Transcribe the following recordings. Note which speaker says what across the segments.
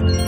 Speaker 1: Thank you.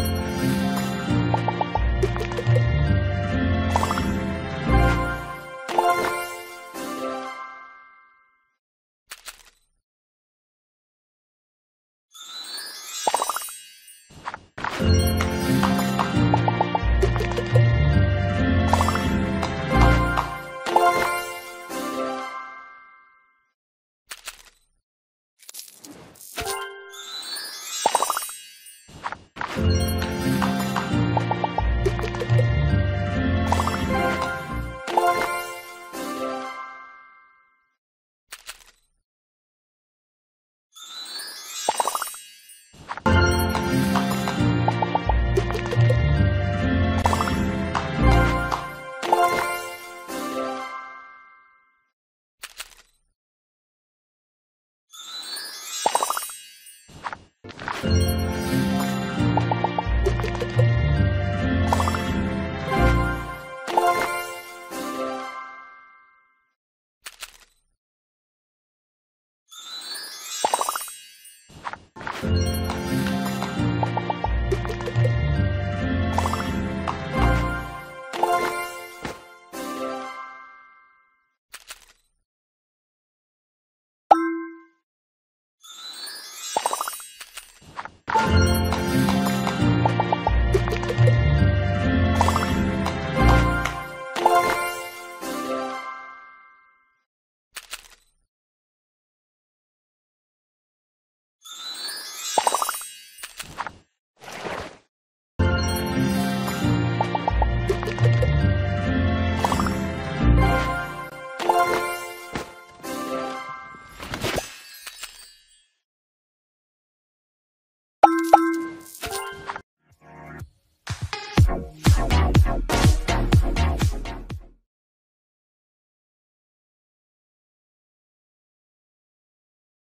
Speaker 1: you